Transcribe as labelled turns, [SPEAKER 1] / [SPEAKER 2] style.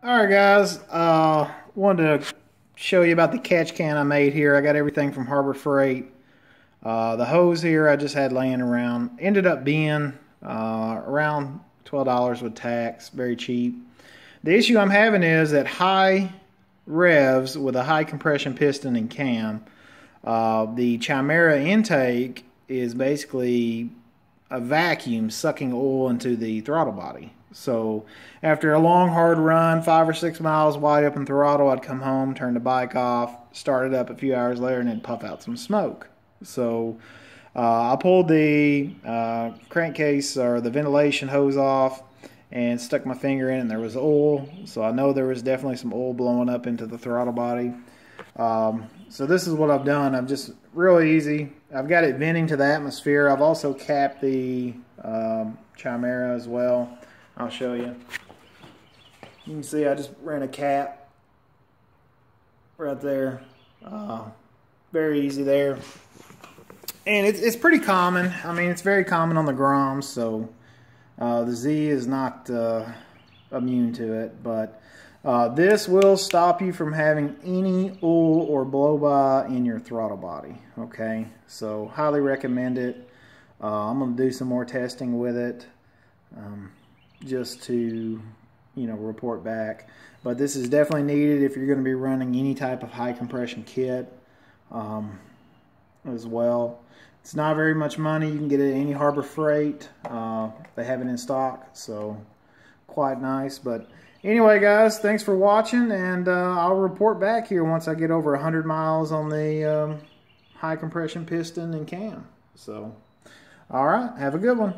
[SPEAKER 1] Alright guys, uh, wanted to show you about the catch can I made here. I got everything from Harbor Freight. Uh, the hose here I just had laying around. Ended up being uh, around $12 with tax, very cheap. The issue I'm having is that high revs with a high compression piston and cam, uh, the Chimera intake is basically a vacuum sucking oil into the throttle body. So after a long, hard run, five or six miles wide open throttle, I'd come home, turn the bike off, start it up a few hours later, and then puff out some smoke. So uh, I pulled the uh, crankcase or the ventilation hose off and stuck my finger in, and there was oil. So I know there was definitely some oil blowing up into the throttle body. Um, so this is what I've done. I've just really easy. I've got it venting to the atmosphere. I've also capped the um, Chimera as well. I'll show you. You can see I just ran a cap right there. Uh, very easy there. And it's, it's pretty common. I mean, it's very common on the Groms, so uh, the Z is not uh, immune to it. But uh, this will stop you from having any oil or blow-by in your throttle body. Okay, so highly recommend it. Uh, I'm going to do some more testing with it. Um, just to you know report back. But this is definitely needed if you're going to be running any type of high compression kit um, as well. It's not very much money. You can get it at any harbor freight. Uh, they have it in stock so quite nice. But anyway guys thanks for watching and uh, I'll report back here once I get over 100 miles on the um, high compression piston and cam. So all right have a good one